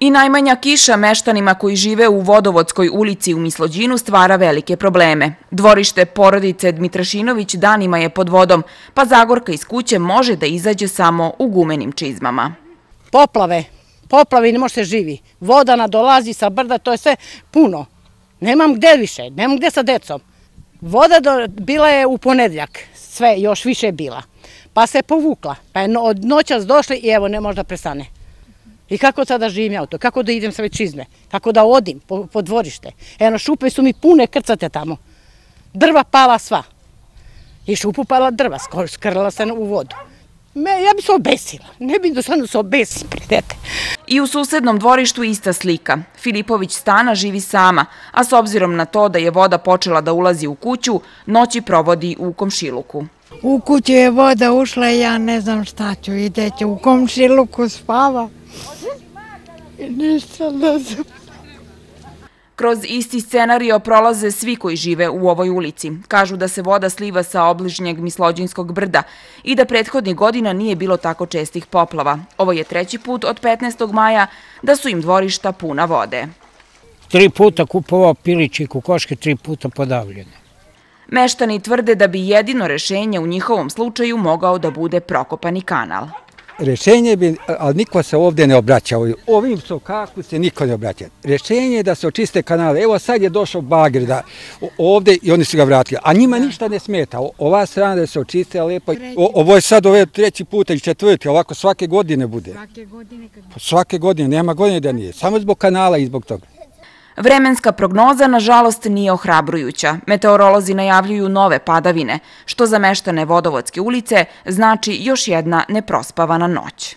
I najmanja kiša meštanima koji žive u Vodovodskoj ulici u Mislođinu stvara velike probleme. Dvorište porodice Dmitrašinović danima je pod vodom, pa Zagorka iz kuće može da izađe samo u gumenim čizmama. Poplave, poplave ne može se živi. Voda nadolazi sa brda, to je sve puno. Nemam gde više, nemam gde sa decom. Voda bila je u ponedljak, sve još više bila. Pa se povukla, pa je od noćas došli i evo ne možda prestane. I kako sada živim ja u to? Kako da idem sa već čizme? Kako da odim po dvorište? Eno, šupe su mi pune krcate tamo. Drva pala sva. I šupu pala drva, skrla se u vodu. Ja bi se obesila. Ne bi do sada se obesi, pridete. I u susednom dvorištu ista slika. Filipović stana živi sama, a s obzirom na to da je voda počela da ulazi u kuću, noći provodi u komšiluku. U kuću je voda ušla i ja ne znam šta ću. Ideće u komšiluku spava. Ništa ne znam. Kroz isti scenario prolaze svi koji žive u ovoj ulici. Kažu da se voda sliva sa obližnjeg Mislođinskog brda i da prethodnih godina nije bilo tako čestih poplava. Ovo je treći put od 15. maja da su im dvorišta puna vode. Tri puta kupovao pilići i kukoške, tri puta podavljene. Meštani tvrde da bi jedino rešenje u njihovom slučaju mogao da bude prokopani kanal rešenje bi, ali niko se ovdje ne obraća, ovim su kako se niko ne obraća. Rešenje je da se očiste kanale. Evo sad je došao bagir da ovdje i oni su ga vratili, a njima ništa ne smeta. Ova strana da se očiste lepo. Ovo je sad ove treći put i četvrti, ovako svake godine bude. Svake godine? Svake godine, nema godine da nije. Samo zbog kanala i zbog toga. Vremenska prognoza, nažalost, nije ohrabrujuća. Meteorolozi najavljuju nove padavine, što za meštane Vodovodske ulice znači još jedna neprospavana noć.